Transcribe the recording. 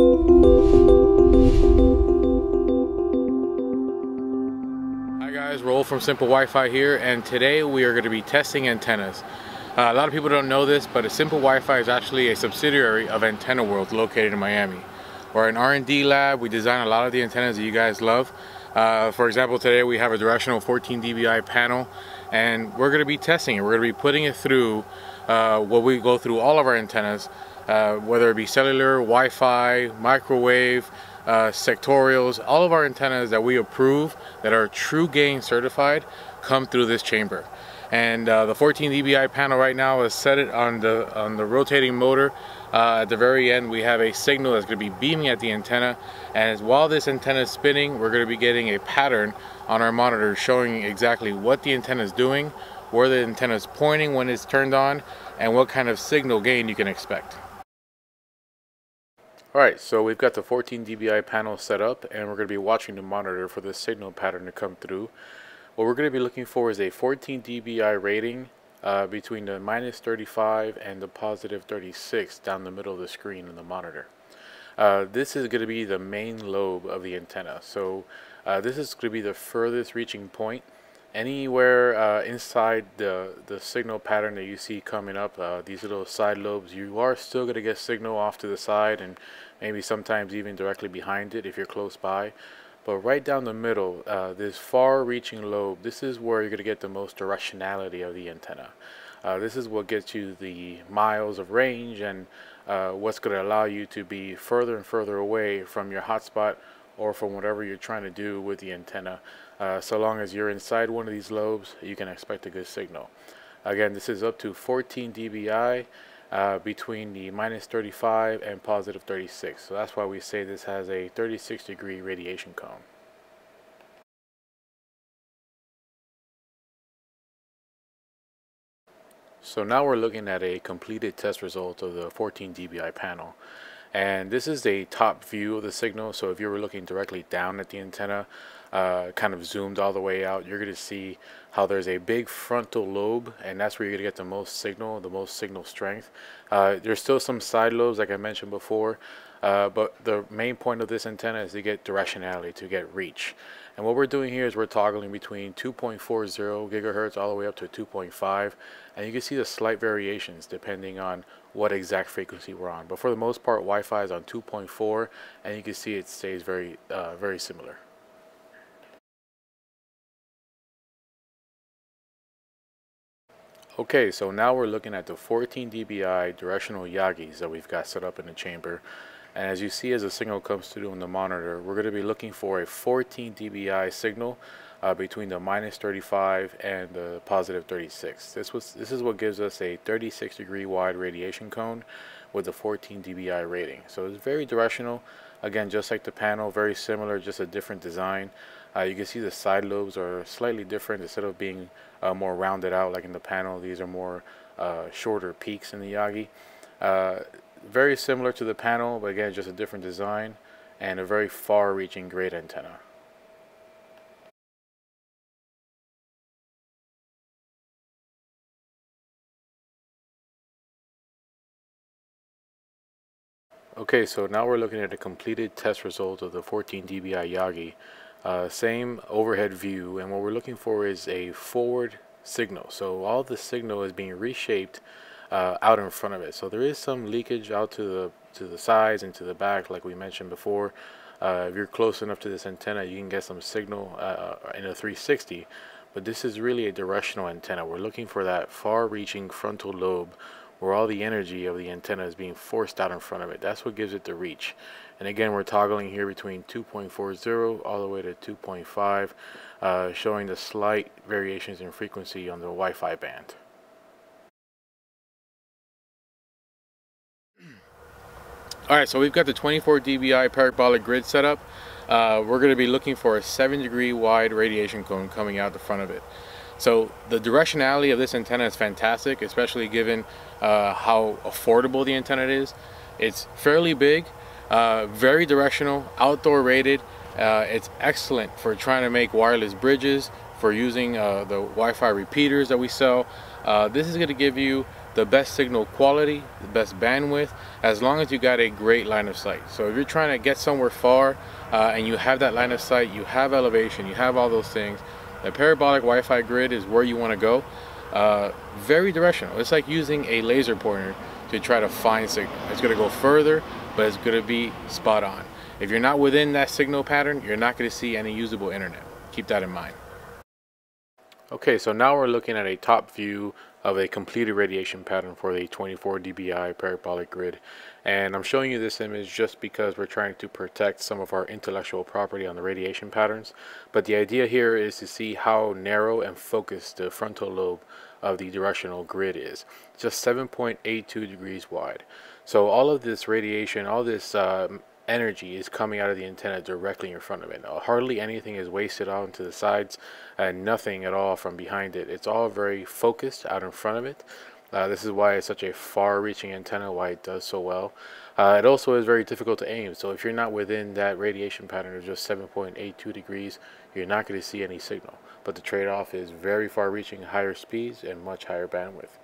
Hi guys, Roll from Simple Wi-Fi here and today we are going to be testing antennas. Uh, a lot of people don't know this but a Simple Wi-Fi is actually a subsidiary of Antenna World located in Miami. We're an R&D lab, we design a lot of the antennas that you guys love. Uh, for example today we have a directional 14 dBi panel and we're going to be testing it. We're going to be putting it through uh, what we go through all of our antennas uh, whether it be cellular, Wi-Fi, microwave, uh, sectorials, all of our antennas that we approve that are true gain certified come through this chamber. And uh, the 14 dBi panel right now is set it on the on the rotating motor. Uh, at the very end, we have a signal that's going to be beaming at the antenna. And while this antenna is spinning, we're going to be getting a pattern on our monitor showing exactly what the antenna is doing, where the antenna is pointing when it's turned on, and what kind of signal gain you can expect. Alright, so we've got the 14 dBi panel set up and we're going to be watching the monitor for the signal pattern to come through. What we're going to be looking for is a 14 dBi rating uh, between the minus 35 and the positive 36 down the middle of the screen in the monitor. Uh, this is going to be the main lobe of the antenna. So uh, this is going to be the furthest reaching point anywhere uh, inside the the signal pattern that you see coming up uh, these little side lobes you are still going to get signal off to the side and maybe sometimes even directly behind it if you're close by. But right down the middle uh, this far reaching lobe this is where you're going to get the most directionality of the antenna. Uh, this is what gets you the miles of range and uh, what's going to allow you to be further and further away from your hotspot or from whatever you're trying to do with the antenna. Uh, so long as you're inside one of these lobes, you can expect a good signal. Again, this is up to 14 dBi uh, between the minus 35 and positive 36. So that's why we say this has a 36 degree radiation cone. So now we're looking at a completed test result of the 14 dBi panel and this is a top view of the signal so if you were looking directly down at the antenna uh, kind of zoomed all the way out you're going to see how there's a big frontal lobe and that's where you're to get the most signal the most signal strength uh, there's still some side lobes like I mentioned before uh, but the main point of this antenna is to get directionality to get reach and what we're doing here is we're toggling between 2.40 gigahertz all the way up to 2.5 and you can see the slight variations depending on what exact frequency we're on. But for the most part, Wi-Fi is on 2.4 and you can see it stays very, uh, very similar. Okay, so now we're looking at the 14 dBi directional Yagis that we've got set up in the chamber. And as you see as the signal comes through on the monitor, we're going to be looking for a 14 dBi signal uh, between the minus 35 and the positive 36. This was this is what gives us a 36 degree wide radiation cone with a 14 dBi rating. So it's very directional. Again, just like the panel, very similar, just a different design. Uh, you can see the side lobes are slightly different instead of being uh, more rounded out like in the panel. These are more uh, shorter peaks in the Yagi. Uh, very similar to the panel, but again, just a different design and a very far-reaching great antenna. Okay, so now we're looking at a completed test result of the 14 dBi Yagi. Uh, same overhead view, and what we're looking for is a forward signal. So all the signal is being reshaped uh, out in front of it. So there is some leakage out to the to the sides and to the back, like we mentioned before. Uh, if you're close enough to this antenna, you can get some signal uh, in a 360. But this is really a directional antenna. We're looking for that far-reaching frontal lobe where all the energy of the antenna is being forced out in front of it. That's what gives it the reach. And again, we're toggling here between 2.40 all the way to 2.5, uh, showing the slight variations in frequency on the Wi-Fi band. Alright, so we've got the 24 dBi parabolic grid set up. Uh, we're going to be looking for a 7 degree wide radiation cone coming out the front of it. So the directionality of this antenna is fantastic, especially given uh, how affordable the antenna is. It's fairly big, uh, very directional, outdoor rated. Uh, it's excellent for trying to make wireless bridges, for using uh, the Wi-Fi repeaters that we sell. Uh, this is going to give you the best signal quality, the best bandwidth, as long as you got a great line of sight. So if you're trying to get somewhere far uh, and you have that line of sight, you have elevation, you have all those things, the parabolic Wi-Fi grid is where you want to go. Uh, very directional. It's like using a laser pointer to try to find signal. It's going to go further, but it's going to be spot on. If you're not within that signal pattern, you're not going to see any usable internet. Keep that in mind. Okay, so now we're looking at a top view of a completed radiation pattern for the 24 dBi parabolic grid. And I'm showing you this image just because we're trying to protect some of our intellectual property on the radiation patterns. But the idea here is to see how narrow and focused the frontal lobe of the directional grid is. Just 7.82 degrees wide. So all of this radiation, all this um, energy is coming out of the antenna directly in front of it. Now, hardly anything is wasted out to the sides and nothing at all from behind it. It's all very focused out in front of it. Uh, this is why it's such a far-reaching antenna, why it does so well. Uh, it also is very difficult to aim, so if you're not within that radiation pattern of just 7.82 degrees, you're not going to see any signal. But the trade-off is very far-reaching, higher speeds, and much higher bandwidth.